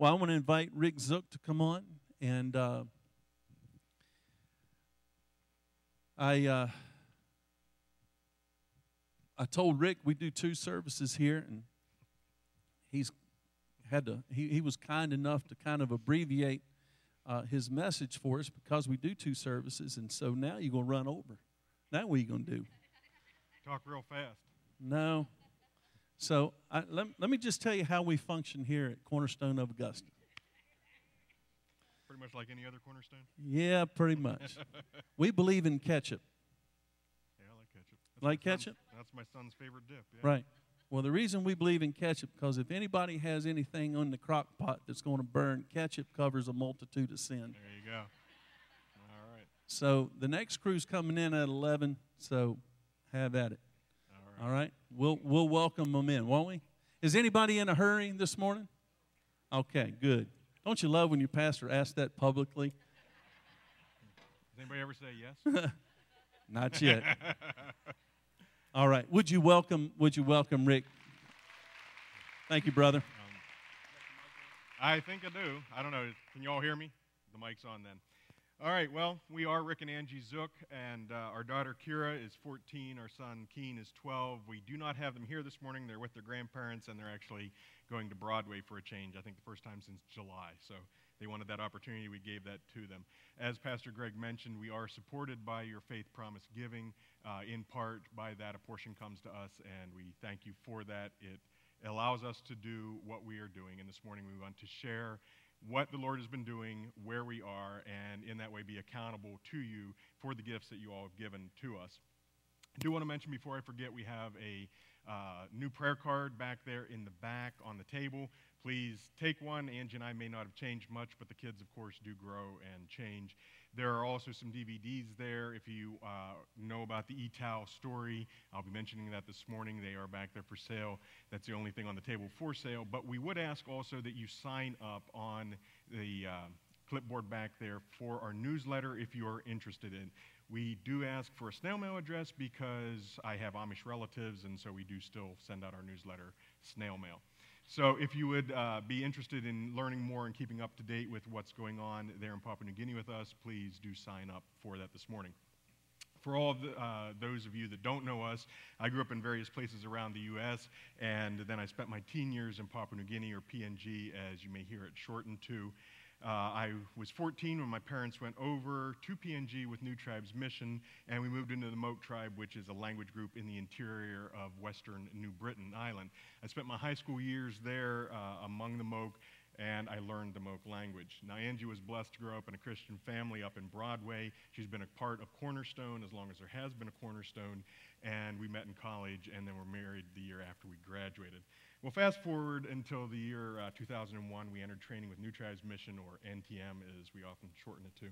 Well, I want to invite Rick Zook to come on. And uh, I, uh, I told Rick we do two services here, and he's had to, he, he was kind enough to kind of abbreviate uh, his message for us because we do two services. And so now you're going to run over. Now what are you going to do? Talk real fast. No. So I, let, let me just tell you how we function here at Cornerstone of Augusta. Pretty much like any other cornerstone? Yeah, pretty much. we believe in ketchup. Yeah, I like ketchup. That's Like ketchup? That's my son's favorite dip. Yeah. Right. Well, the reason we believe in ketchup because if anybody has anything on the crock pot that's going to burn, ketchup covers a multitude of sin. There you go. All right. So the next crew's coming in at 11, so have at it. All right. All right? We'll, we'll welcome them in, won't we? Is anybody in a hurry this morning? Okay, good. Don't you love when your pastor asks that publicly? Does anybody ever say yes? Not yet. All right. Would you welcome would you welcome Rick? Thank you, brother. Um, I think I do. I don't know. Can you all hear me? The mic's on then. All right. Well, we are Rick and Anji Zook, and uh, our daughter Kira is 14. Our son Keen is 12. We do not have them here this morning. They're with their grandparents, and they're actually going to Broadway for a change. I think the first time since July. So they wanted that opportunity. We gave that to them. As Pastor Greg mentioned, we are supported by your faith promise giving. Uh, in part, by that, a portion comes to us, and we thank you for that. It allows us to do what we are doing. And this morning, we want to share what the Lord has been doing, where we are, and in that way be accountable to you for the gifts that you all have given to us. I do want to mention before I forget, we have a uh, new prayer card back there in the back on the table. Please take one. Anji and I may not have changed much, but the kids, of course, do grow and change. There are also some DVDs there. If you uh, know about the Ee-Taow story, I'll be mentioning that this morning. They are back there for sale. That's the only thing on the table for sale. But we would ask also that you sign up on the uh, clipboard back there for our newsletter if you are interested in. We do ask for a snail mail address because I have Amish relatives, and so we do still send out our newsletter snail mail. So, if you would uh, be interested in learning more and keeping up to date with what's going on there in Papua New Guinea with us, please do sign up for that this morning. For all of the, uh, those of you that don't know us, I grew up in various places around the U.S., and then I spent my teen years in Papua New Guinea, or PNG, as you may hear it shortened to. Uh, I was 14 when my parents went over to PNG with New Tribes Mission, and we moved into the Mouk tribe, which is a language group in the interior of western New Britain Island. I spent my high school years there uh, among the Mouk, and I learned the Mouk language. Now, Anji was blessed to grow up in a Christian family up in Broadway. She's been a part of Cornerstone as long as there has been a Cornerstone, and we met in college, and then were married the year after we graduated. Well, fast forward until the year uh, 2001, we entered training with New Tribes Mission, or NTM as we often shorten it to.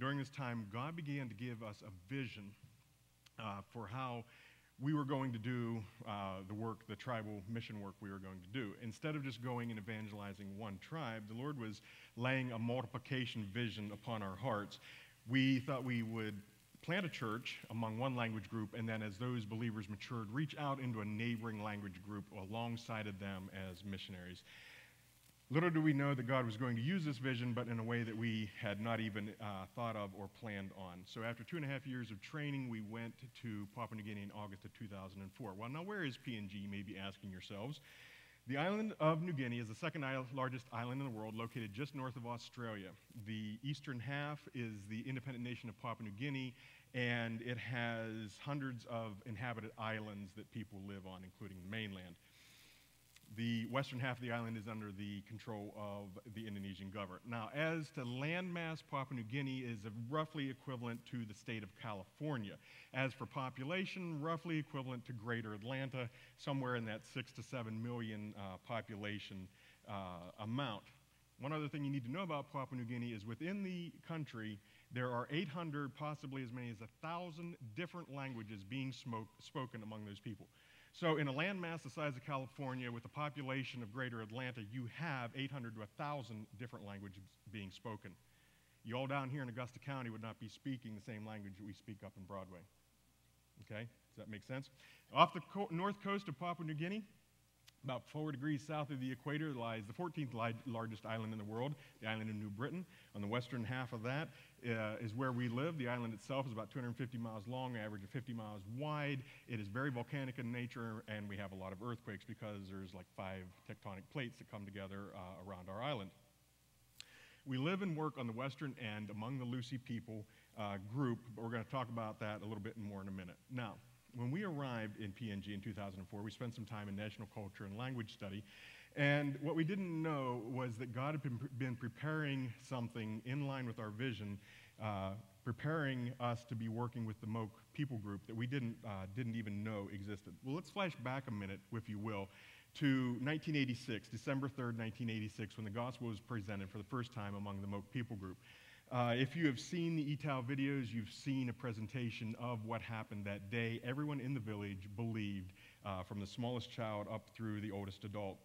During this time, God began to give us a vision uh, for how we were going to do uh, the work, the tribal mission work we were going to do. Instead of just going and evangelizing one tribe, the Lord was laying a multiplication vision upon our hearts. We thought we would plant a church among one language group, and then as those believers matured, reach out into a neighboring language group alongside of them as missionaries. Little do we know that God was going to use this vision, but in a way that we had not even uh, thought of or planned on. So, after two and a half years of training, we went to Papua New Guinea in August of 2004. Well, now, where is PNG? You may be asking yourselves. The island of New Guinea is the second largest island in the world, located just north of Australia. The eastern half is the independent nation of Papua New Guinea, and it has hundreds of inhabited islands that people live on, including the mainland. The western half of the island is under the control of the Indonesian government. Now, as to landmass, Papua New Guinea is roughly equivalent to the state of California. As for population, roughly equivalent to greater Atlanta, somewhere in that six to seven million uh, population uh, amount. One other thing you need to know about Papua New Guinea is within the country, there are 800, possibly as many as 1,000 different languages being smoke, spoken among those people. So, in a landmass the size of California, with a population of greater Atlanta, you have 800 to 1,000 different languages being spoken. You all down here in Augusta County would not be speaking the same language that we speak up in Broadway. Okay? Does that make sense? Off the co- north coast of Papua New Guinea, About four degrees south of the equator lies the 14th li- largest island in the world, the island of New Britain. On the western half of that uh, is where we live. The island itself is about 250 miles long, average of 50 miles wide. It is very volcanic in nature, and we have a lot of earthquakes because there's like five tectonic plates that come together uh, around our island. We live and work on the western end among the Lusi people uh, group, but we're going to talk about that a little bit more in a minute. Now, when we arrived in PNG in 2004, we spent some time in national culture and language study. And what we didn't know was that God had been, been preparing something in line with our vision, uh, preparing us to be working with the Mouk people group that we didn't, uh, didn't even know existed. Well, let's flash back a minute, if you will, to 1986, December 3rd, 1986, when the gospel was presented for the first time among the Mouk people group. Uh, if you have seen the Ee-Taow videos, you've seen a presentation of what happened that day. Everyone in the village believed, uh, from the smallest child up through the oldest adult.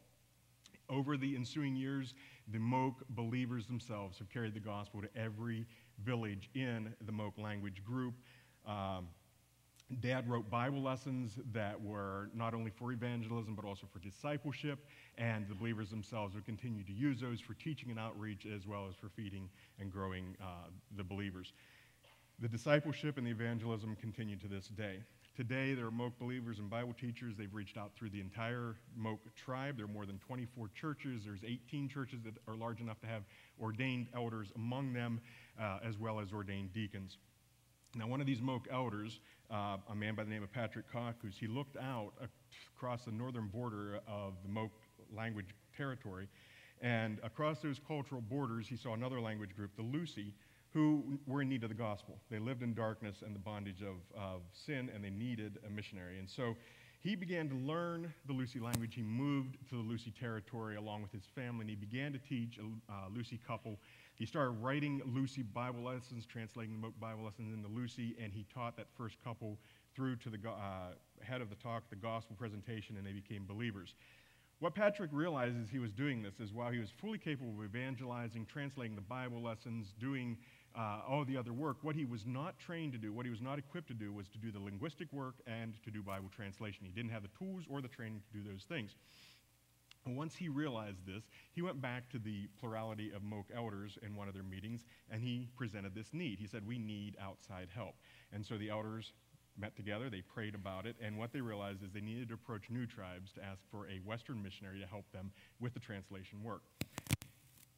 Over the ensuing years, the Mouk believers themselves have carried the gospel to every village in the Mouk language group. Um, Dad wrote Bible lessons that were not only for evangelism but also for discipleship, and the believers themselves would continue to use those for teaching and outreach as well as for feeding and growing uh, the believers. The discipleship and the evangelism continue to this day. Today, there are Mouk believers and Bible teachers. They've reached out through the entire Mouk tribe. There are more than 24 churches. There's 18 churches that are large enough to have ordained elders among them, uh, as well as ordained deacons. Now, one of these Mouk elders, uh, a man by the name of Patrick Kakus, he looked out across the northern border of the Mouk language territory, and across those cultural borders, he saw another language group, the Lusi, who were in need of the gospel. They lived in darkness and the bondage of, of sin, and they needed a missionary. And so he began to learn the Lusi language. He moved to the Lusi territory along with his family, and he began to teach a uh, Lusi couple he started writing Lusi Bible lessons, translating the Bible lessons into Lusi, and he taught that first couple through to the uh, head of the talk, the gospel presentation, and they became believers. What Patrick realizes he was doing this is while he was fully capable of evangelizing, translating the Bible lessons, doing uh, all the other work, what he was not trained to do, what he was not equipped to do, was to do the linguistic work and to do Bible translation. He didn't have the tools or the training to do those things. And once he realized this, he went back to the plurality of Mouk elders in one of their meetings and he presented this need. He said, We need outside help. And so the elders met together, they prayed about it, and what they realized is they needed to approach new tribes to ask for a Western missionary to help them with the translation work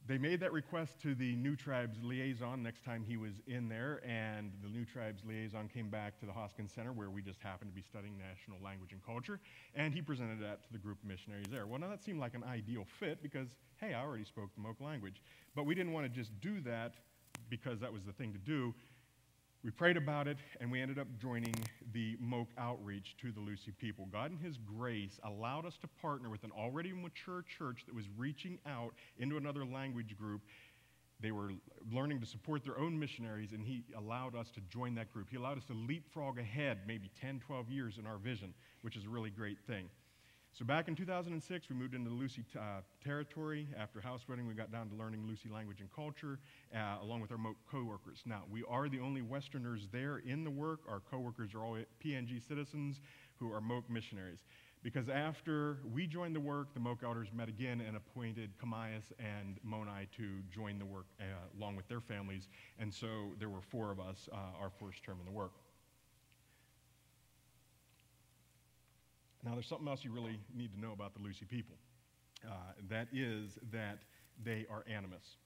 they made that request to the New Tribes liaison next time he was in there, and the New Tribes liaison came back to the Hoskins Center where we just happened to be studying national language and culture, and he presented that to the group of missionaries there. Well, now that seemed like an ideal fit because, hey, I already spoke the Mouk language. But we didn't want to just do that because that was the thing to do. We prayed about it, and we ended up joining the Mouk outreach to the Lusi people. God, in His grace, allowed us to partner with an already mature church that was reaching out into another language group. They were learning to support their own missionaries, and He allowed us to join that group. He allowed us to leapfrog ahead maybe 10, 12 years in our vision, which is a really great thing. So back in 2006, we moved into the Lusi uh, territory. After house wedding, we got down to learning Lusi language and culture, uh, along with our co-workers. Now, we are the only Westerners there in the work. Our co-workers are all PNG citizens who are Mouk missionaries. Because after we joined the work, the Mouk elders met again and appointed Kamaias and Moni to join the work uh, along with their families. And so there were four of us uh, our first term in the work. Now, there's something else you really need to know about the Lusi people. Uh, that is that they are animists.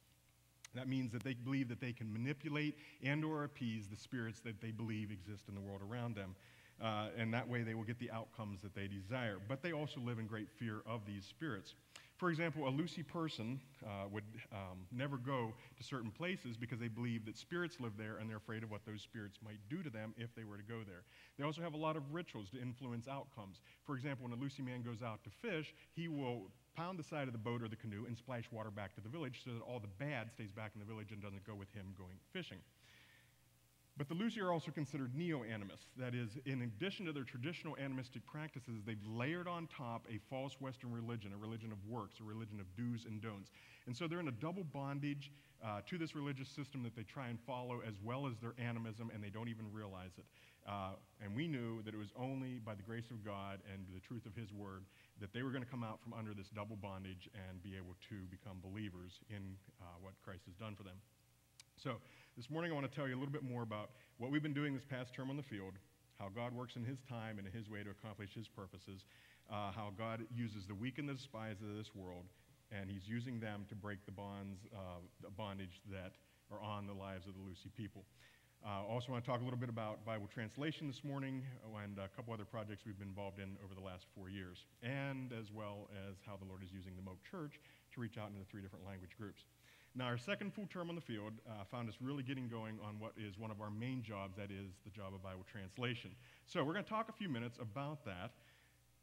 That means that they believe that they can manipulate and or appease the spirits that they believe exist in the world around them. Uh, and that way they will get the outcomes that they desire. But they also live in great fear of these spirits. For example, a Lusi person uh, would um, never go to certain places because they believe that spirits live there and they're afraid of what those spirits might do to them if they were to go there. They also have a lot of rituals to influence outcomes. For example, when a Lusi man goes out to fish, he will pound the side of the boat or the canoe and splash water back to the village so that all the bad stays back in the village and doesn't go with him going fishing. But the Lusi are also considered neo-animists. That is, in addition to their traditional animistic practices, they've layered on top a false Western religion, a religion of works, a religion of do's and don'ts. And so they're in a double bondage uh, to this religious system that they try and follow, as well as their animism, and they don't even realize it. Uh, and we knew that it was only by the grace of God and the truth of His Word that they were going to come out from under this double bondage and be able to become believers in uh, what Christ has done for them. So, this morning I want to tell you a little bit more about what we've been doing this past term on the field, how God works in His time and in His way to accomplish His purposes, uh, how God uses the weak and the despised of this world, and He's using them to break the bonds, uh, the bondage that are on the lives of the Lusi people. I uh, also want to talk a little bit about Bible translation this morning and a couple other projects we've been involved in over the last four years, and as well as how the Lord is using the Mouk Church to reach out into three different language groups. Now, our second full term on the field uh, found us really getting going on what is one of our main jobs, that is the job of Bible translation. So, we're going to talk a few minutes about that,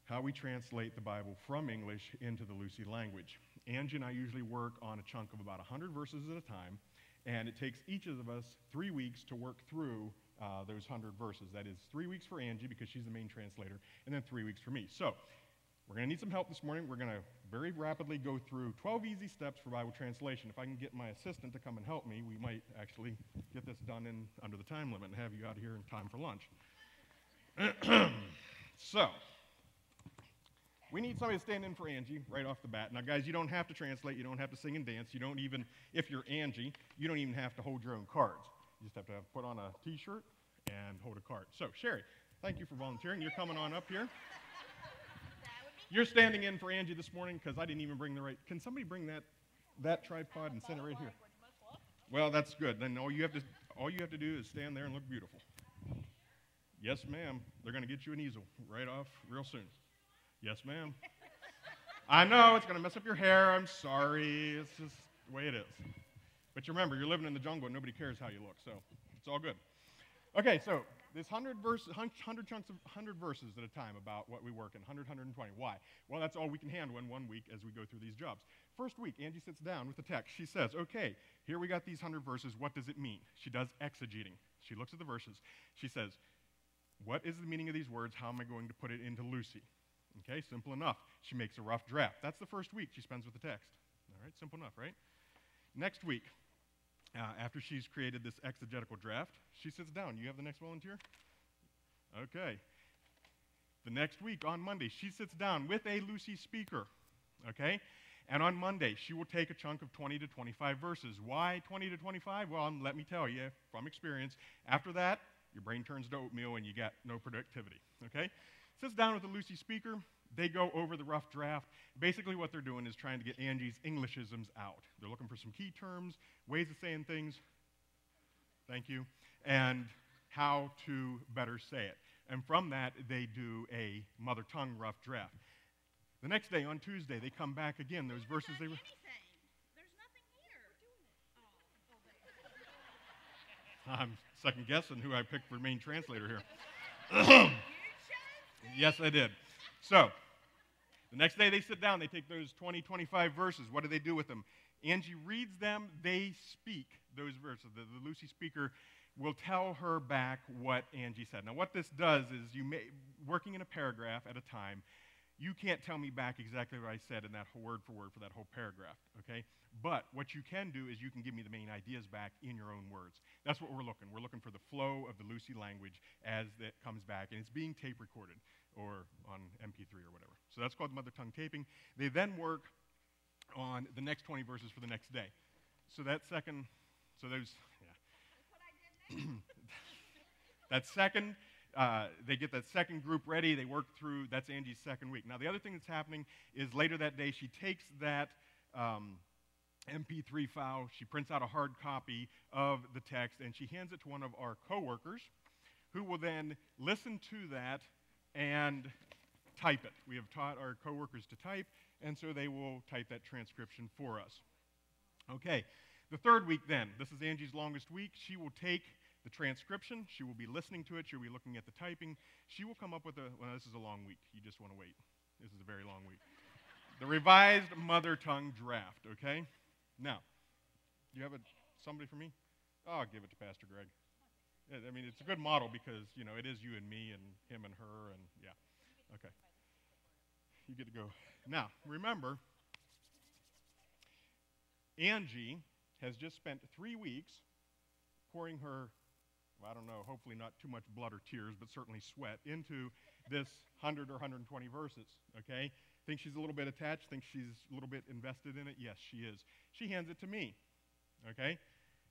how we translate the Bible from English into the Lusi language. Anji and I usually work on a chunk of about 100 verses at a time, and it takes each of us three weeks to work through uh, those 100 verses. That is three weeks for Anji because she's the main translator, and then three weeks for me. So, we're going to need some help this morning. We're going to very rapidly go through 12 easy steps for Bible translation. If I can get my assistant to come and help me, we might actually get this done in under the time limit and have you out here in time for lunch. so, we need somebody to stand in for Anji right off the bat. Now, guys, you don't have to translate. You don't have to sing and dance. You don't even, if you're Anji, you don't even have to hold your own cards. You just have to have, put on a T-shirt and hold a card. So, Sherry, thank you for volunteering. You're coming on up here. You're standing in for Anji this morning because I didn't even bring the right. Can somebody bring that that tripod and send it right here? Well, that's good. Then all you have to all you have to do is stand there and look beautiful. Yes, ma'am. They're going to get you an easel right off real soon. Yes, ma'am. I know it's going to mess up your hair. I'm sorry. It's just the way it is. But you remember, you're living in the jungle and nobody cares how you look, so it's all good. Okay, so this 100, verse, 100 chunks of 100 verses at a time about what we work in, 100, 120. Why? Well, that's all we can handle in one week as we go through these jobs. First week, Anji sits down with the text. She says, okay, here we got these 100 verses. What does it mean? She does exegeting. She looks at the verses. She says, what is the meaning of these words? How am I going to put it into Lusi? Okay, simple enough. She makes a rough draft. That's the first week she spends with the text. All right, simple enough, right? Next week, uh, after she's created this exegetical draft, she sits down. You have the next volunteer? Okay. The next week, on Monday, she sits down with a Lusi speaker. Okay? And on Monday, she will take a chunk of 20 to 25 verses. Why 20 to 25? Well, let me tell you from experience. After that, your brain turns to oatmeal and you get no productivity. Okay? Sits down with a Lusi speaker. They go over the rough draft. Basically, what they're doing is trying to get Anji's Englishisms out. They're looking for some key terms, ways of saying things. Thank you. And how to better say it. And from that, they do a mother tongue rough draft. The next day, on Tuesday, they come back again. Those verses they were. Anything. There's nothing here doing it. Oh. I'm second guessing who I picked for main translator here. yes, I did. So, the next day they sit down, they take those 20, 25 verses. What do they do with them? Anji reads them, they speak those verses. The, the Lusi speaker will tell her back what Anji said. Now, what this does is you may, working in a paragraph at a time, you can't tell me back exactly what I said in that whole word for word for that whole paragraph, okay? But what you can do is you can give me the main ideas back in your own words. That's what we're looking. We're looking for the flow of the Lusi language as it comes back, and it's being tape recorded or on MP3 or whatever. So that's called mother tongue taping. They then work on the next 20 verses for the next day. So that second, so those, yeah. that second, uh, they get that second group ready. They work through, that's Anji's second week. Now, the other thing that's happening is later that day, she takes that um, MP3 file, she prints out a hard copy of the text, and she hands it to one of our coworkers who will then listen to that and type it. We have taught our coworkers to type, and so they will type that transcription for us. Okay, the third week then, this is Anji's longest week. She will take the transcription, she will be listening to it, she'll be looking at the typing. She will come up with a, well, this is a long week. You just want to wait. This is a very long week. the revised mother tongue draft, okay? Now, you have a, somebody for me? Oh, I'll give it to Pastor Greg. I mean, it's a good model because, you know, it is you and me and him and her, and yeah. Okay. You get to go. Now, remember, Anji has just spent three weeks pouring her, well, I don't know, hopefully not too much blood or tears, but certainly sweat into this 100 or 120 verses, okay? Think she's a little bit attached? Think she's a little bit invested in it? Yes, she is. She hands it to me. Okay?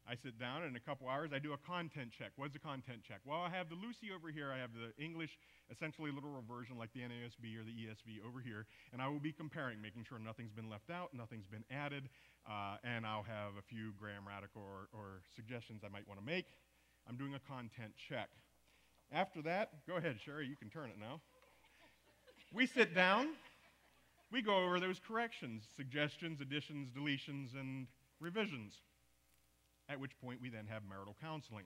I sit down, and in a couple hours, I do a content check. What's a content check? Well, I have the Lusi over here. I have the English, essentially literal version, like the NASB or the ESV over here, and I will be comparing, making sure nothing's been left out, nothing's been added, uh, and I'll have a few grammatical or, or suggestions I might want to make. I'm doing a content check. After that, go ahead, Sherry, you can turn it now. We sit down, we go over those corrections, suggestions, additions, deletions, and revisions at which point we then have marital counseling.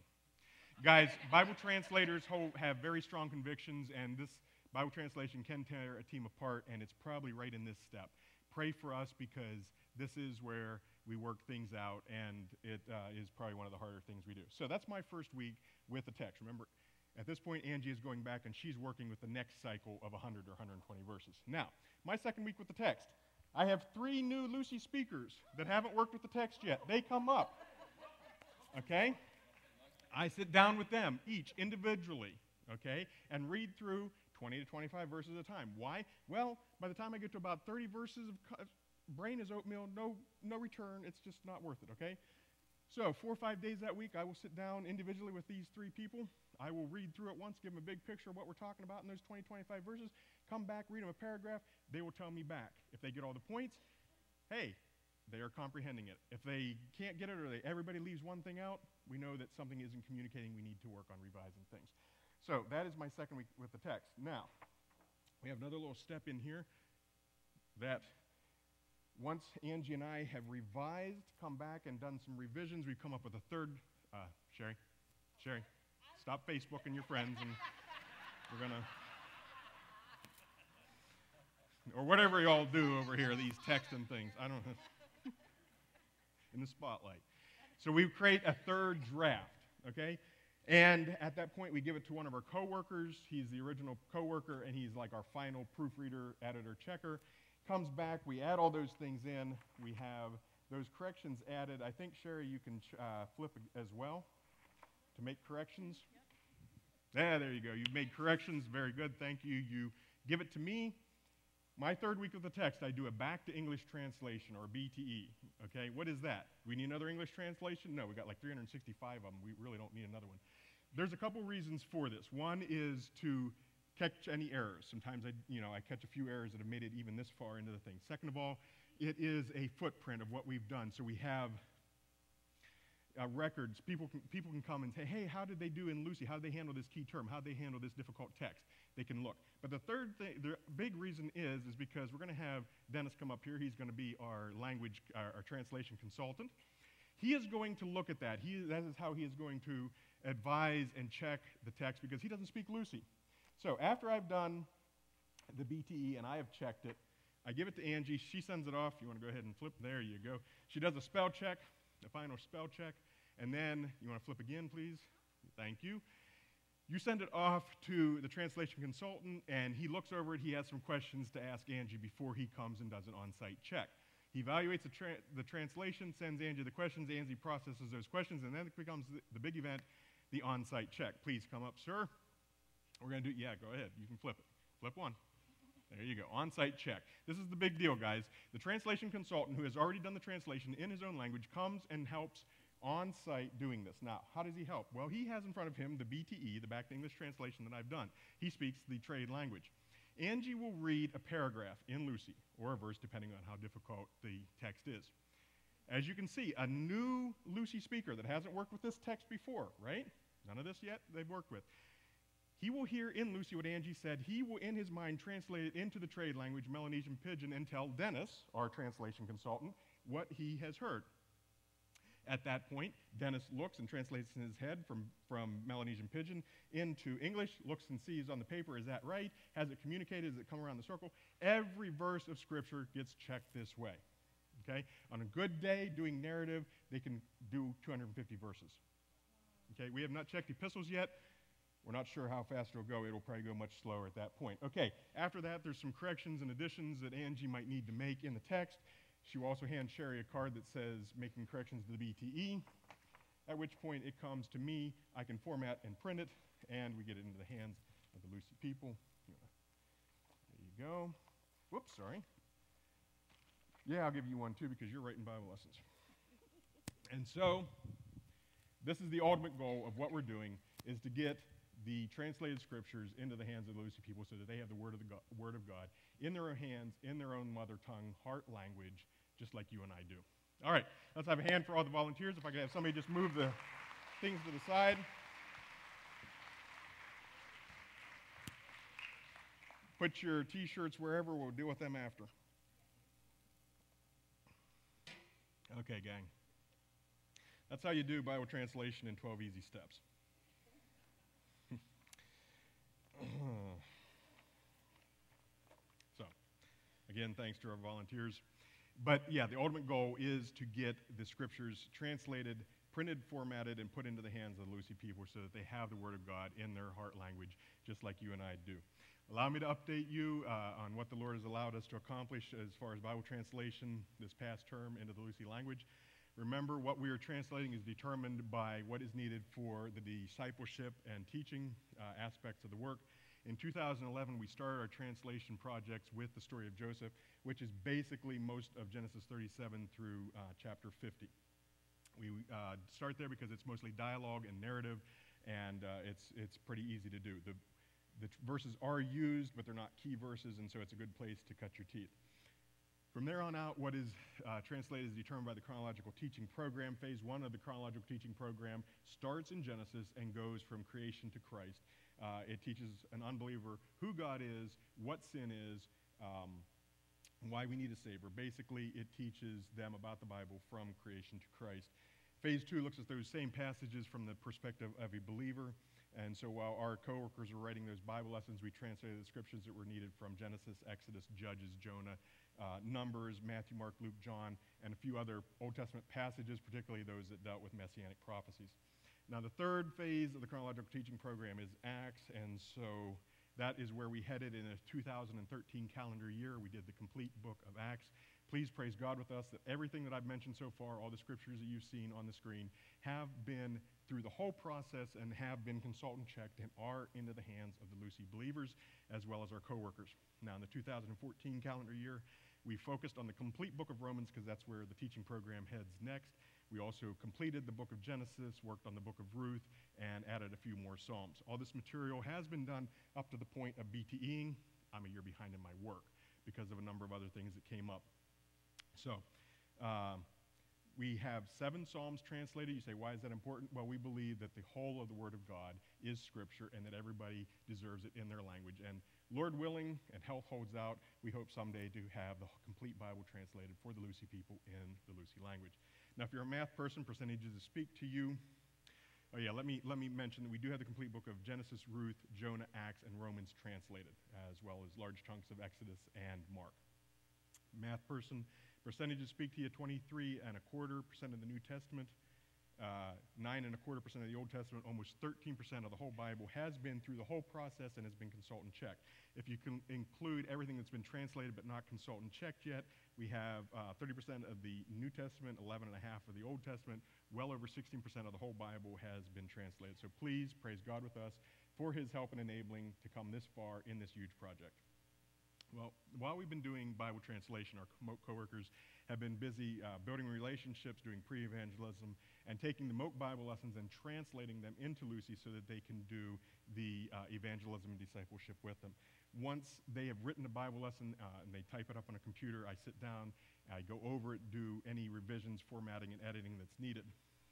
Guys, Bible translators have very strong convictions, and this Bible translation can tear a team apart, and it's probably right in this step. Pray for us because this is where we work things out, and it uh, is probably one of the harder things we do. So that's my first week with the text. Remember, at this point, Anji is going back, and she's working with the next cycle of 100 or 120 verses. Now, my second week with the text. I have three new Lusi speakers that haven't worked with the text yet. They come up. Okay? I sit down with them, each individually, okay, and read through 20 to 25 verses at a time. Why? Well, by the time I get to about 30 verses of brain is oatmeal, no, no return. It's just not worth it, okay? So, four or five days that week, I will sit down individually with these three people. I will read through it once, give them a big picture of what we're talking about in those 20, 25 verses, come back, read them a paragraph. They will tell me back. If they get all the points, hey, they are comprehending it. If they can't get it or they, everybody leaves one thing out, we know that something isn't communicating. We need to work on revising things. So that is my second week with the text. Now, we have another little step in here that once Anji and I have revised, come back and done some revisions, we've come up with a third. Uh, Sherry, Sherry, stop Facebooking your friends, and we're gonna, or whatever y'all do over here, these texting things. I don't know in the spotlight. So we create a third draft, okay? And at that point, we give it to one of our coworkers. He's the original coworker, and he's like our final proofreader, editor, checker. Comes back, we add all those things in. We have those corrections added. I think, Sherry, you can uh, flip as well to make corrections. Yep. Yeah, there you go. You've made corrections. Very good. Thank you. You give it to me. My third week of the text, I do a back to English translation or BTE. Okay, what is that? We need another English translation? No, we got like 365 of them. We really don't need another one. There's a couple reasons for this. One is to catch any errors. Sometimes I, you know, I catch a few errors that have made it even this far into the thing. Second of all, it is a footprint of what we've done. So we have uh, records. People can, people can come and say, hey, how did they do in Lusi? How did they handle this key term? How did they handle this difficult text? They can look. But the third thing, the big reason is, is because we're going to have Dennis come up here. He's going to be our language, our, our translation consultant. He is going to look at that. He, that is how he is going to advise and check the text because he doesn't speak Lusi. So after I've done the BTE and I have checked it, I give it to Anji. She sends it off. You want to go ahead and flip? There you go. She does a spell check, a final spell check. And then, you want to flip again, please? Thank you. You send it off to the translation consultant, and he looks over it. He has some questions to ask Anji before he comes and does an on site check. He evaluates the, tra- the, translation, sends Anji the questions. Anji processes those questions, and then it becomes the, the big event, the on site check. Please come up, sir. We're going to do, it. yeah, go ahead. You can flip it. Flip one. There you go. On site check. This is the big deal, guys. The translation consultant who has already done the translation in his own language comes and helps on site doing this. Now, how does he help? Well, he has in front of him the BTE, the Back to English translation that I've done. He speaks the trade language. Anji will read a paragraph in Lusi, or a verse, depending on how difficult the text is. As you can see, a new Lusi speaker that hasn't worked with this text before, right? None of this yet they've worked with. He will hear in Lusi what Anji said. He will, in his mind, translate it into the trade language, Melanesian Pidgin, and tell Dennis, our translation consultant, what he has heard. At that point, Dennis looks and translates in his head from, from Melanesian Pidgin into English, looks and sees on the paper, is that right? Has it communicated? Does it come around the circle? Every verse of Scripture gets checked this way. Okay? On a good day, doing narrative, they can do 250 verses. Okay? We have not checked epistles yet. We're not sure how fast it'll go. It'll probably go much slower at that point. Okay, after that, there's some corrections and additions that Anji might need to make in the text. She will also hand Sherry a card that says making corrections to the BTE, at which point it comes to me. I can format and print it, and we get it into the hands of the Lusi people. There you go. Whoops, sorry. Yeah, I'll give you one too because you're writing Bible lessons. And so, this is the ultimate goal of what we're doing is to get the translated scriptures into the hands of the Lusi people so that they have the word of, the God, word of God in their own hands, in their own mother tongue, heart language, just like you and I do. All right, let's have a hand for all the volunteers. If I could have somebody just move the things to the side. Put your t shirts wherever, we'll deal with them after. Okay, gang. That's how you do Bible translation in 12 easy steps. so, again, thanks to our volunteers. But yeah, the ultimate goal is to get the scriptures translated, printed, formatted, and put into the hands of the Lusi people so that they have the Word of God in their heart language, just like you and I do. Allow me to update you uh, on what the Lord has allowed us to accomplish as far as Bible translation this past term into the Lusi language. Remember, what we are translating is determined by what is needed for the discipleship and teaching uh, aspects of the work. In 2011, we started our translation projects with the story of Joseph, which is basically most of Genesis 37 through uh, chapter 50. We uh, start there because it's mostly dialogue and narrative, and uh, it's, it's pretty easy to do. The, the verses are used, but they're not key verses, and so it's a good place to cut your teeth. From there on out, what is uh, translated is determined by the chronological teaching program. Phase one of the chronological teaching program starts in Genesis and goes from creation to Christ. Uh, it teaches an unbeliever who God is, what sin is, um, why we need a Savior. Basically, it teaches them about the Bible from creation to Christ. Phase two looks at those same passages from the perspective of a believer. And so while our coworkers were writing those Bible lessons, we translated the scriptures that were needed from Genesis, Exodus, Judges, Jonah, uh, Numbers, Matthew, Mark, Luke, John, and a few other Old Testament passages, particularly those that dealt with messianic prophecies. Now, the third phase of the chronological teaching program is Acts, and so that is where we headed in a 2013 calendar year. We did the complete book of Acts. Please praise God with us that everything that I've mentioned so far, all the scriptures that you've seen on the screen, have been through the whole process and have been consultant checked and are into the hands of the Lusi believers as well as our coworkers. Now, in the 2014 calendar year, we focused on the complete book of Romans because that's where the teaching program heads next. We also completed the book of Genesis, worked on the book of Ruth, and added a few more Psalms. All this material has been done up to the point of BTEing. I'm a year behind in my work because of a number of other things that came up. So, uh, we have seven Psalms translated. You say, why is that important? Well, we believe that the whole of the Word of God is Scripture and that everybody deserves it in their language. And Lord willing, and health holds out, we hope someday to have the complete Bible translated for the Lusi people in the Lusi language. Now, if you're a math person, percentages speak to you. Oh yeah, let me let me mention that we do have the complete book of Genesis, Ruth, Jonah, Acts, and Romans translated, as well as large chunks of Exodus and Mark. Math person, percentages speak to you 23 and a quarter percent of the New Testament, uh, nine and a quarter percent of the Old Testament, almost 13 percent of the whole Bible has been through the whole process and has been consultant checked. If you can include everything that's been translated but not consultant checked yet, we have uh, 30 percent of the New Testament, 11 and a half of the Old Testament. Well over 16 percent of the whole Bible has been translated. So please praise God with us for His help in enabling to come this far in this huge project. Well, while we've been doing Bible translation, our co- coworkers have been busy uh, building relationships, doing pre-evangelism, and taking the Mouk Bible lessons and translating them into Lusi so that they can do the uh, evangelism and discipleship with them. Once they have written a Bible lesson uh, and they type it up on a computer, I sit down, I go over it, do any revisions, formatting, and editing that's needed.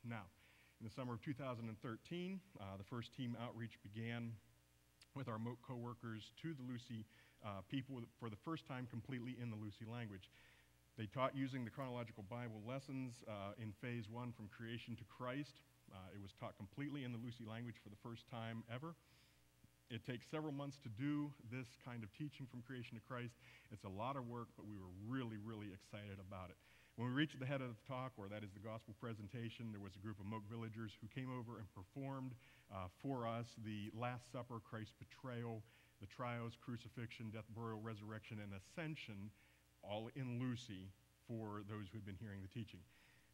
Now, in the summer of 2013, uh, the first team outreach began with our Mouk coworkers to the Lusi uh, people for the first time completely in the Lusi language. They taught using the chronological Bible lessons uh, in phase one from creation to Christ. Uh, it was taught completely in the Lusi language for the first time ever. It takes several months to do this kind of teaching from creation to Christ. It's a lot of work, but we were really, really excited about it. When we reached the head of the talk, or that is the gospel presentation, there was a group of Mouk villagers who came over and performed uh, for us the Last Supper, Christ's betrayal, the trials, crucifixion, death, burial, resurrection, and ascension all in Lusi for those who had been hearing the teaching.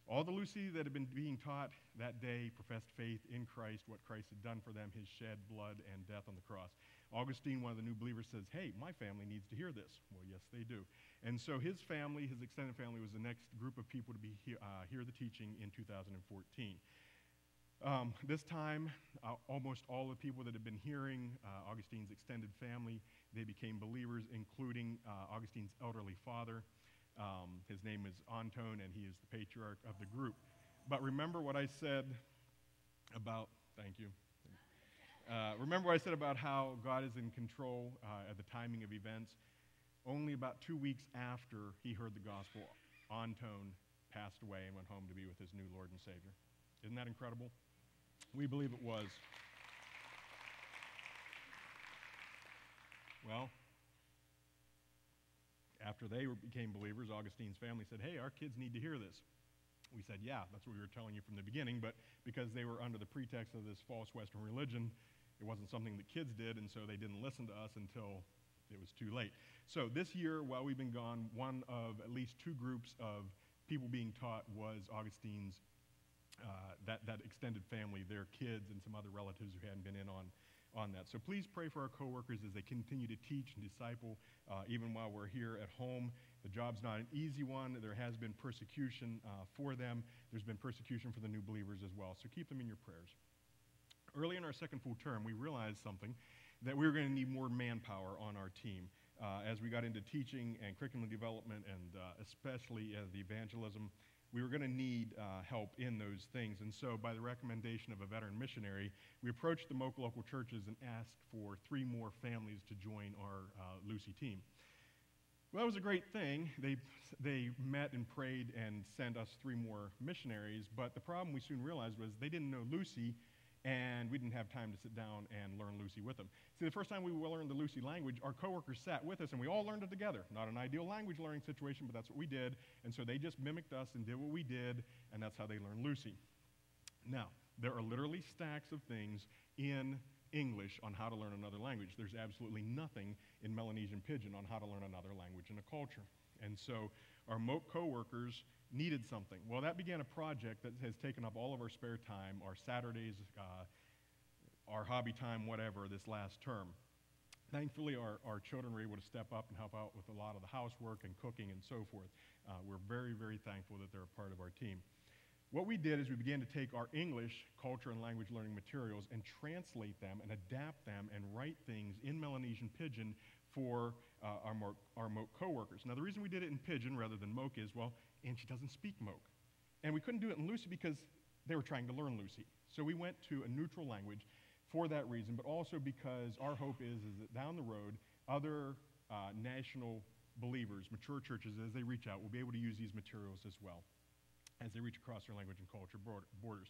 All the Lusi that had been being taught that day professed faith in Christ, what Christ had done for them, his shed blood and death on the cross. Augustine, one of the new believers, says, Hey, my family needs to hear this. Well, yes, they do. And so his family, his extended family, was the next group of people to be he- uh, hear the teaching in 2014. Um, this time, uh, almost all the people that had been hearing uh, Augustine's extended family, they became believers, including uh, Augustine's elderly father. Um, his name is Antone, and he is the patriarch of the group. But remember what I said about, thank you. Uh, remember what I said about how God is in control uh, at the timing of events? Only about two weeks after he heard the gospel, Antone passed away and went home to be with his new Lord and Savior. Isn't that incredible? We believe it was. Well, after they became believers, Augustine's family said, Hey, our kids need to hear this. We said, Yeah, that's what we were telling you from the beginning, but because they were under the pretext of this false Western religion, it wasn't something that kids did, and so they didn't listen to us until it was too late. So this year, while we've been gone, one of at least two groups of people being taught was Augustine's, uh, that, that extended family, their kids, and some other relatives who hadn't been in on on that. So please pray for our coworkers as they continue to teach and disciple, uh, even while we're here at home. The job's not an easy one. There has been persecution uh, for them. There's been persecution for the new believers as well. So keep them in your prayers. Early in our second full term, we realized something that we were going to need more manpower on our team. Uh, as we got into teaching and curriculum development, and uh, especially uh, the evangelism, we were going to need uh, help in those things. And so, by the recommendation of a veteran missionary, we approached the local churches and asked for three more families to join our uh, Lusi team. Well, that was a great thing. They, they met and prayed and sent us three more missionaries, but the problem we soon realized was they didn't know Lusi, and we didn't have time to sit down and learn Lusi with them. See, the first time we learned the Lusi language, our coworkers sat with us and we all learned it together. Not an ideal language learning situation, but that's what we did. And so they just mimicked us and did what we did, and that's how they learned Lusi. Now, there are literally stacks of things in English on how to learn another language. There's absolutely nothing in Melanesian Pidgin on how to learn another language in a culture. And so our co-workers needed something. Well, that began a project that has taken up all of our spare time, our Saturdays, uh, our hobby time, whatever, this last term. Thankfully, our, our children were able to step up and help out with a lot of the housework and cooking and so forth. Uh, we're very, very thankful that they're a part of our team. What we did is we began to take our English culture and language learning materials and translate them and adapt them and write things in Melanesian Pidgin for uh, our, Mo- our Mouk coworkers. Now, the reason we did it in Pidgin rather than Mouk is, well, and she doesn't speak Mouk. And we couldn't do it in Lusi because they were trying to learn Lusi. So we went to a neutral language for that reason, but also because our hope is, is that down the road, other uh, national believers, mature churches, as they reach out, will be able to use these materials as well as they reach across their language and culture borders.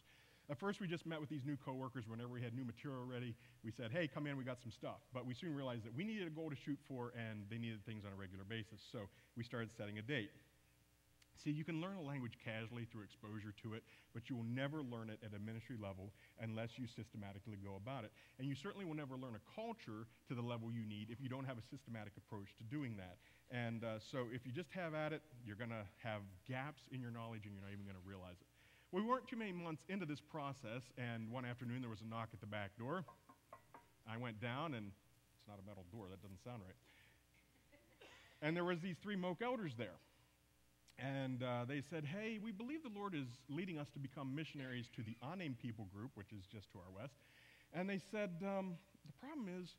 At first, we just met with these new coworkers whenever we had new material ready. We said, hey, come in, we got some stuff. But we soon realized that we needed a goal to shoot for, and they needed things on a regular basis. So we started setting a date. See, you can learn a language casually through exposure to it, but you will never learn it at a ministry level unless you systematically go about it. And you certainly will never learn a culture to the level you need if you don't have a systematic approach to doing that. And uh, so if you just have at it, you're going to have gaps in your knowledge and you're not even going to realize it. We weren't too many months into this process, and one afternoon there was a knock at the back door. I went down, and it's not a metal door, that doesn't sound right. And there was these three Mouk elders there. And uh, they said, Hey, we believe the Lord is leading us to become missionaries to the Anem people group, which is just to our west. And they said, um, The problem is,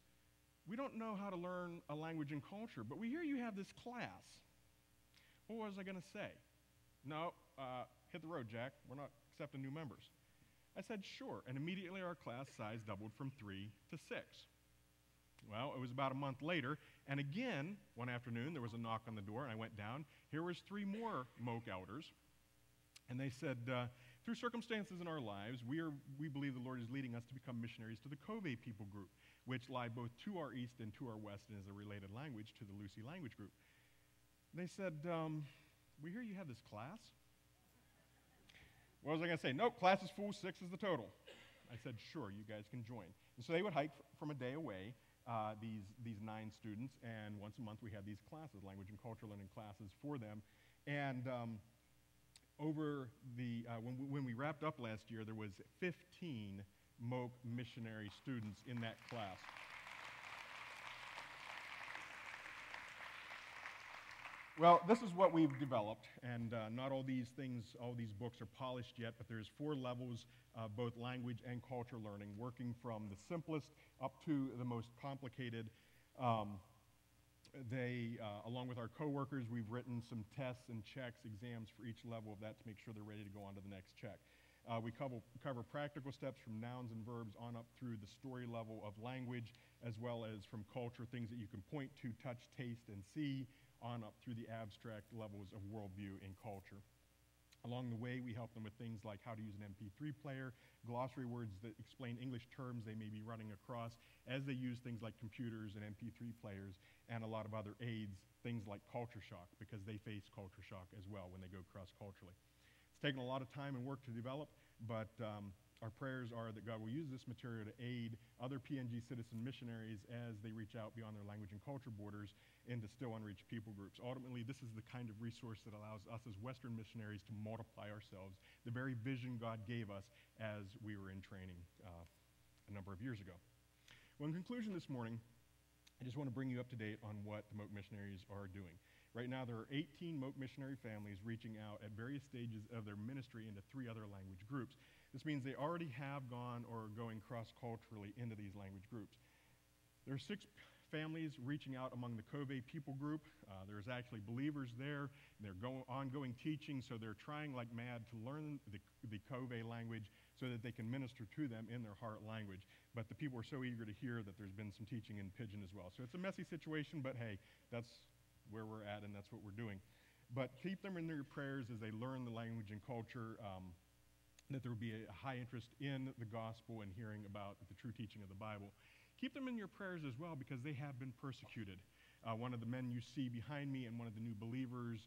we don't know how to learn a language and culture, but we hear you have this class. What was I going to say? No, uh, hit the road, Jack. We're not accepting new members. I said, Sure. And immediately our class size doubled from three to six. Well, it was about a month later, and again, one afternoon, there was a knock on the door, and I went down. Here was three more Mouk elders, and they said, uh, through circumstances in our lives, we, are, we believe the Lord is leading us to become missionaries to the Kove people group, which lie both to our east and to our west and is a related language to the Lusi language group. They said, um, we hear you have this class. What was I going to say? Nope, class is full, six is the total. I said, sure, you guys can join. And so they would hike from a day away, uh, these, these nine students, and once a month we had these classes, language and culture learning classes for them. And um, over the, uh, when, we, when we wrapped up last year, there was 15 Mouk missionary students in that class. Well, this is what we've developed, and uh, not all these things, all these books are polished yet, but there's four levels of both language and culture learning, working from the simplest up to the most complicated. Um, they, uh, along with our coworkers, we've written some tests and checks, exams for each level of that to make sure they're ready to go on to the next check. Uh, we cover, cover practical steps from nouns and verbs on up through the story level of language, as well as from culture, things that you can point to, touch, taste, and see, on up through the abstract levels of worldview and culture. Along the way, we help them with things like how to use an MP3 player, glossary words that explain English terms they may be running across as they use things like computers and MP3 players, and a lot of other aids, things like culture shock, because they face culture shock as well when they go cross culturally. It's taken a lot of time and work to develop, but um, our prayers are that God will use this material to aid other PNG citizen missionaries as they reach out beyond their language and culture borders into still unreached people groups. Ultimately, this is the kind of resource that allows us as Western missionaries to multiply ourselves, the very vision God gave us as we were in training uh, a number of years ago. Well, in conclusion this morning, I just want to bring you up to date on what the Mouk missionaries are doing. Right now, there are 18 Mouk missionary families reaching out at various stages of their ministry into three other language groups. This means they already have gone or are going cross culturally into these language groups. There are six families reaching out among the Kove people group. Uh, there's actually believers there. They're going, ongoing teaching, so they're trying like mad to learn the, the Kove language so that they can minister to them in their heart language. But the people are so eager to hear that there's been some teaching in Pidgin as well. So it's a messy situation, but hey, that's where we're at and that's what we're doing. But keep them in their prayers as they learn the language and culture. Um, that there would be a high interest in the gospel and hearing about the true teaching of the Bible. Keep them in your prayers as well because they have been persecuted. Uh, one of the men you see behind me and one of the new believers,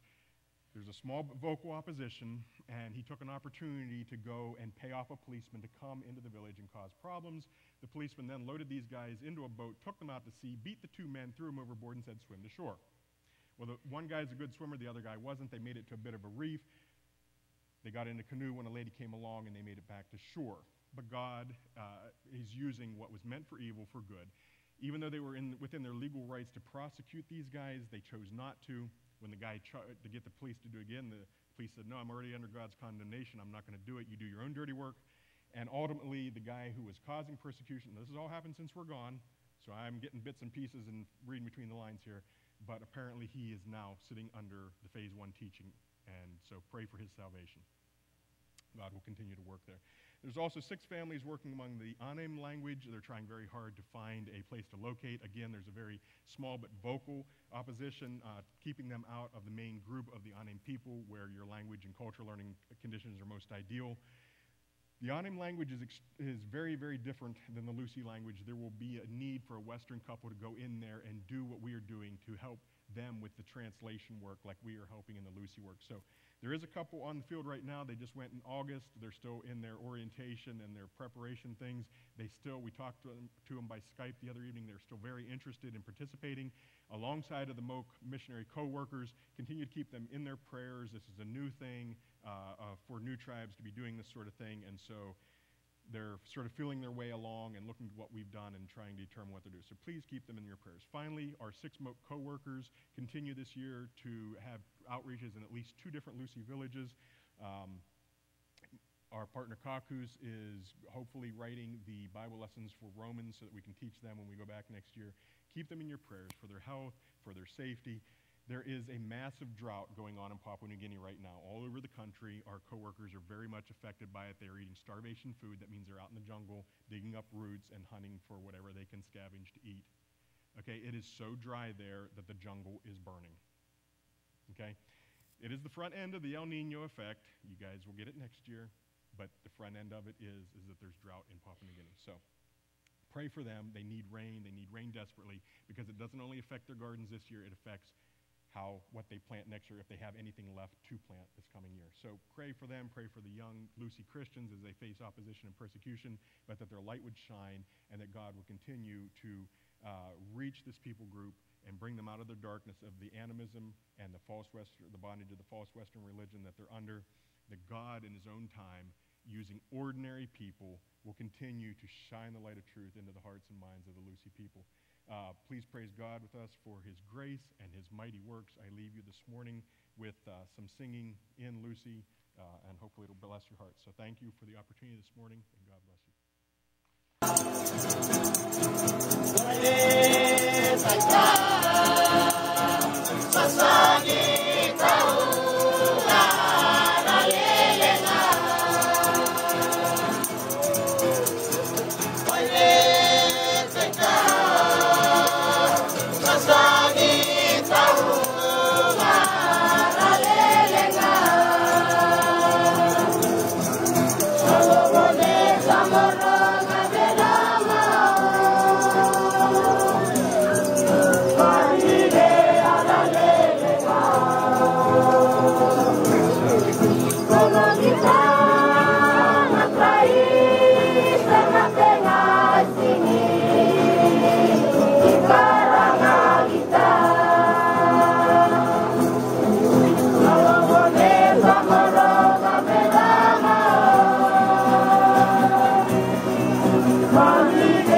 there's a small vocal opposition, and he took an opportunity to go and pay off a policeman to come into the village and cause problems. The policeman then loaded these guys into a boat, took them out to sea, beat the two men, threw them overboard, and said, swim to shore. Well, the one guy's a good swimmer, the other guy wasn't. They made it to a bit of a reef. They got in a canoe when a lady came along and they made it back to shore. But God uh, is using what was meant for evil for good. Even though they were in, within their legal rights to prosecute these guys, they chose not to. When the guy tried to get the police to do it again, the police said, No, I'm already under God's condemnation. I'm not going to do it. You do your own dirty work. And ultimately, the guy who was causing persecution, this has all happened since we're gone, so I'm getting bits and pieces and reading between the lines here, but apparently he is now sitting under the phase one teaching, and so pray for his salvation. God will continue to work there. There's also six families working among the Anem language. They're trying very hard to find a place to locate. Again, there's a very small but vocal opposition, uh, keeping them out of the main group of the Anem people where your language and culture learning conditions are most ideal. The Anem language is, is very, very different than the Lusi language. There will be a need for a Western couple to go in there and do what we are doing to help them with the translation work like we are helping in the Lusi work. So there is a couple on the field right now. They just went in August. They're still in their orientation and their preparation things. They still, we talked to them, to them by Skype the other evening. They're still very interested in participating alongside of the Mouk missionary co-workers. Continue to keep them in their prayers. This is a new thing uh, uh, for new tribes to be doing this sort of thing. And so they're sort of feeling their way along and looking at what we've done and trying to determine what they're doing. So please keep them in your prayers. Finally, our six Mouk co-workers continue this year to have outreaches in at least two different Lusi villages. Um, our partner Kakus is hopefully writing the Bible lessons for Romans so that we can teach them when we go back next year. Keep them in your prayers for their health, for their safety, there is a massive drought going on in Papua New Guinea right now. All over the country, our coworkers are very much affected by it. They are eating starvation food. That means they're out in the jungle, digging up roots and hunting for whatever they can scavenge to eat. Okay, it is so dry there that the jungle is burning. Okay? It is the front end of the El Nino effect. You guys will get it next year, but the front end of it is, is that there's drought in Papua New Guinea. So pray for them. They need rain. They need rain desperately because it doesn't only affect their gardens this year, it affects how what they plant next year if they have anything left to plant this coming year. So pray for them, pray for the young Lusi Christians as they face opposition and persecution, but that their light would shine and that God would continue to uh, reach this people group and bring them out of the darkness of the animism and the false Western, the bondage of the false Western religion that they're under. That God, in His own time, using ordinary people, will continue to shine the light of truth into the hearts and minds of the Lusi people. Uh, please praise God with us for His grace and His mighty works. I leave you this morning with uh, some singing in Lusi, uh, and hopefully it'll bless your heart. So thank you for the opportunity this morning, and God bless you. Family